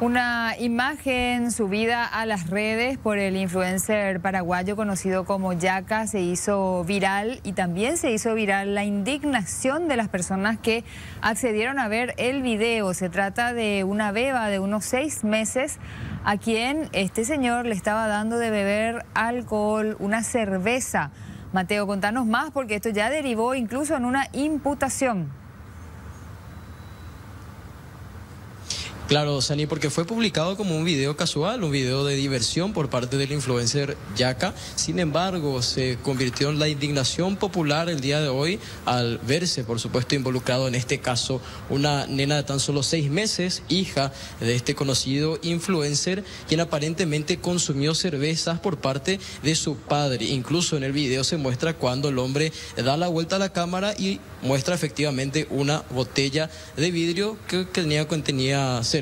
Una imagen subida a las redes por el influencer paraguayo conocido como Yaca se hizo viral y también se hizo viral la indignación de las personas que accedieron a ver el video. Se trata de una beba de unos seis meses a quien este señor le estaba dando de beber alcohol, una cerveza. Mateo, contanos más porque esto ya derivó incluso en una imputación. Claro, Sani, porque fue publicado como un video casual, un video de diversión por parte del influencer Yaka. Sin embargo, se convirtió en la indignación popular el día de hoy al verse, por supuesto, involucrado en este caso una nena de tan solo seis meses, hija de este conocido influencer, quien aparentemente consumió cervezas por parte de su padre. Incluso en el video se muestra cuando el hombre da la vuelta a la cámara y muestra efectivamente una botella de vidrio que tenía, contenía cerveza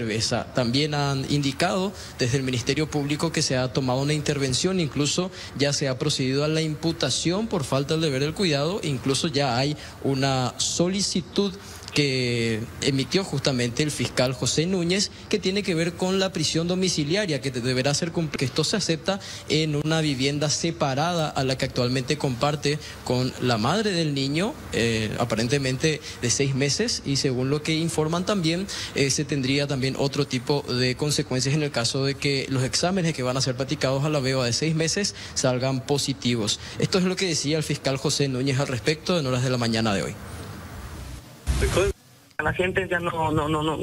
También han indicado desde el Ministerio Público que se ha tomado una intervención, incluso ya se ha procedido a la imputación por falta de deber del cuidado, incluso ya hay una solicitud que emitió justamente el fiscal José Núñez, que tiene que ver con la prisión domiciliaria, que deberá ser que esto se acepta en una vivienda separada a la que actualmente comparte con la madre del niño, eh, aparentemente de seis meses, y según lo que informan también, eh, se tendría también otro tipo de consecuencias en el caso de que los exámenes que van a ser platicados a la beba de seis meses salgan positivos. Esto es lo que decía el fiscal José Núñez al respecto en horas de la mañana de hoy. La gente ya no, no, no, no,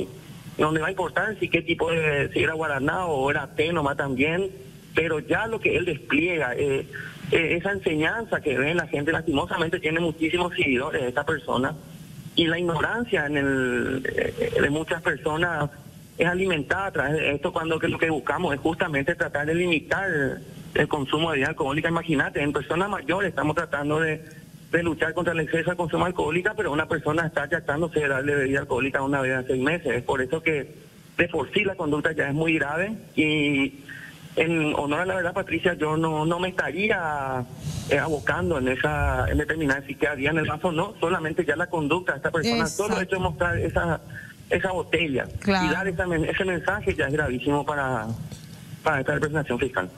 no le va a importar si qué tipo de, si era guaraná o era té nomás también, pero ya lo que él despliega, eh, eh, esa enseñanza que ve la gente, lastimosamente tiene muchísimos seguidores esta persona, y la ignorancia en el, eh, de muchas personas es alimentada a través de esto cuando que lo que buscamos es justamente tratar de limitar el consumo de bebida alcohólica. Imagínate, en personas mayores estamos tratando de de luchar contra el exceso de consumo alcohólica, pero una persona está tratándose de darle bebida alcohólica una vez en seis meses. Es por eso que de por sí la conducta ya es muy grave. Y en honor a la verdad, Patricia, yo no, no me estaría eh, abocando en esa en determinar si quedaría en el vaso o no, solamente ya la conducta de esta persona, solo hecho de mostrar esa esa botella. Y dar ese mensaje ya es gravísimo para, para esta representación fiscal.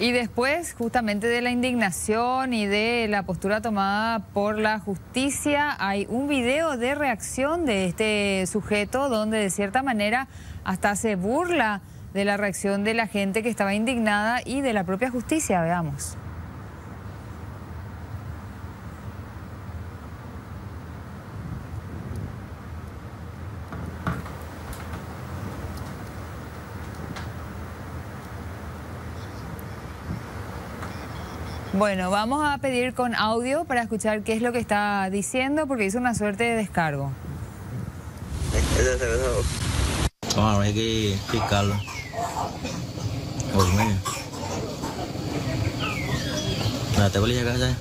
Y después, justamente de la indignación y de la postura tomada por la justicia, hay un video de reacción de este sujeto donde de cierta manera hasta se burla de la reacción de la gente que estaba indignada y de la propia justicia. Veamos. Bueno, vamos a pedir con audio para escuchar qué es lo que está diciendo porque hizo una suerte de descargo. A ver que picarlo. Ôi Là tại có lý ra đây.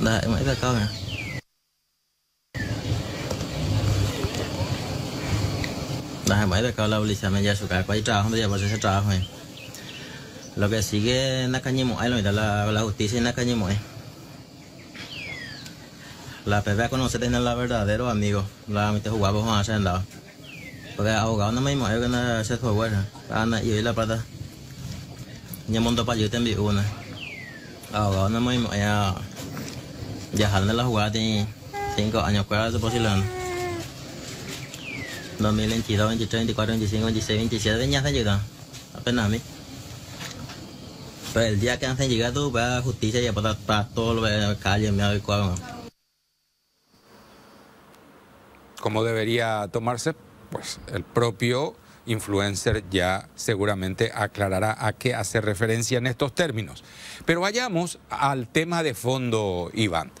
Đại mấy là cao nè. Đại mấy là cao lâu lý sao mà ra sụt cả quay trào không bây Lo que sigue en la Moai, lo la, la justicia en la calle Moai. La PPA conoce tener la verdadero amigo. La mitad jugaba con hacer lado. Porque abogado no me mueve que no se fue bueno. Ana y la plata. Nhà môn tập dự tên bị u này. Abogado no me mueve ya. Ya jalando la jugada tiene cinco años fuera de posición. 2022, 23, 24, 25, 26, 27 de ñas ayuda. Apenas a mí. El día que hacen llegado va a justicia y para, para todo de calle me adecuado. ¿Cómo debería tomarse? Pues el propio influencer ya seguramente aclarará a qué hace referencia en estos términos. Pero vayamos al tema de fondo, Iván.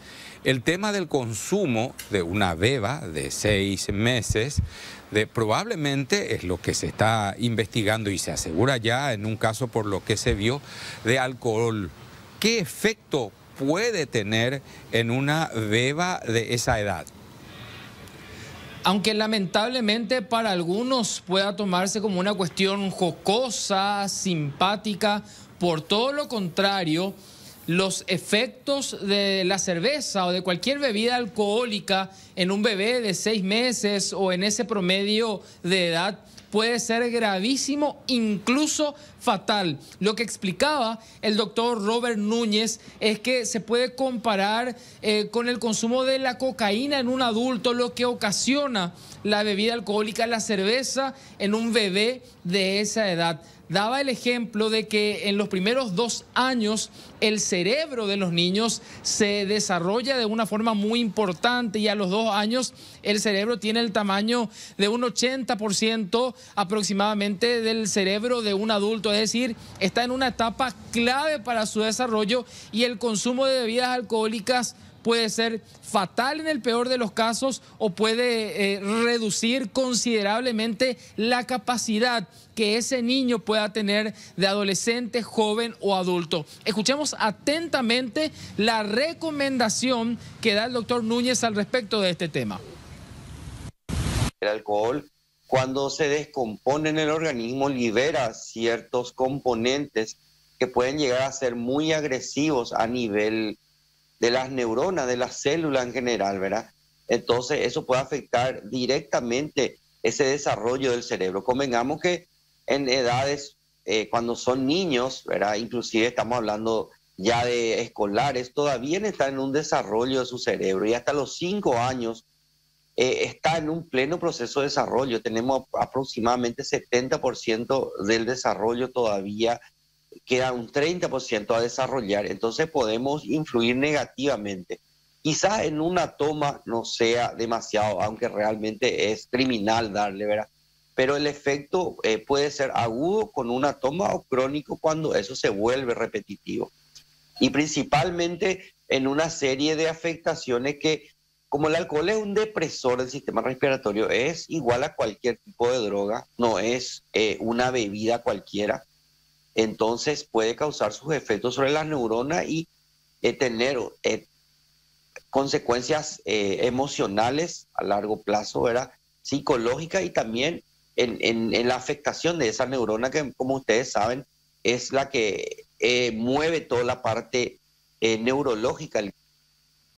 El tema del consumo de una beba de seis meses de, probablemente es lo que se está investigando y se asegura ya en un caso por lo que se vio de alcohol. ¿Qué efecto puede tener en una beba de esa edad? Aunque lamentablemente para algunos pueda tomarse como una cuestión jocosa, simpática, por todo lo contrario, los efectos de la cerveza o de cualquier bebida alcohólica en un bebé de seis meses o en ese promedio de edad puede ser gravísimo, incluso fatal. Lo que explicaba el doctor Robert Núñez es que se puede comparar eh, con el consumo de la cocaína en un adulto, lo que ocasiona la bebida alcohólica, la cerveza en un bebé de esa edad daba el ejemplo de que en los primeros dos años el cerebro de los niños se desarrolla de una forma muy importante y a los dos años el cerebro tiene el tamaño de un 80% aproximadamente del cerebro de un adulto, es decir, está en una etapa clave para su desarrollo y el consumo de bebidas alcohólicas puede ser fatal en el peor de los casos o puede eh, reducir considerablemente la capacidad que ese niño pueda tener de adolescente, joven o adulto. Escuchemos atentamente la recomendación que da el doctor Núñez al respecto de este tema. El alcohol, cuando se descompone en el organismo, libera ciertos componentes que pueden llegar a ser muy agresivos a nivel de las neuronas, de las células en general, ¿verdad? Entonces eso puede afectar directamente ese desarrollo del cerebro. Convengamos que en edades, eh, cuando son niños, ¿verdad? Inclusive estamos hablando ya de escolares, todavía están en un desarrollo de su cerebro y hasta los cinco años eh, está en un pleno proceso de desarrollo. Tenemos aproximadamente 70% del desarrollo todavía queda un 30% a desarrollar, entonces podemos influir negativamente. Quizás en una toma no sea demasiado, aunque realmente es criminal darle, ¿verdad? Pero el efecto eh, puede ser agudo con una toma o crónico cuando eso se vuelve repetitivo. Y principalmente en una serie de afectaciones que, como el alcohol es un depresor del sistema respiratorio, es igual a cualquier tipo de droga, no es eh, una bebida cualquiera entonces puede causar sus efectos sobre la neurona y eh, tener eh, consecuencias eh, emocionales a largo plazo, ¿verdad? psicológicas y también en, la afectación de esa neurona que, como ustedes saben, es la que mueve toda la parte neurológica.